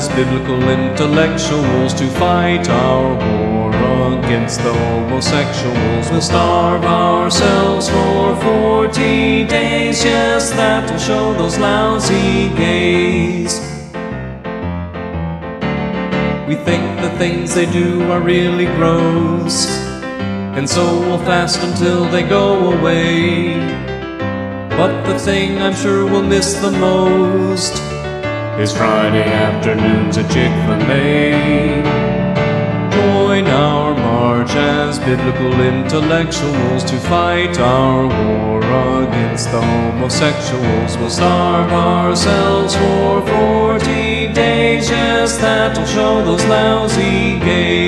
as biblical intellectuals to fight our war against the homosexuals. We'll starve ourselves for 40 days, yes, that'll show those lousy gays. We think the things they do are really gross, and so we'll fast until they go away. But the thing I'm sure we'll miss the most is Friday afternoons at Chick fil A. Join our march as biblical intellectuals to fight our war against the homosexuals. We'll starve ourselves for 40 days, yes, that'll show those lousy gays.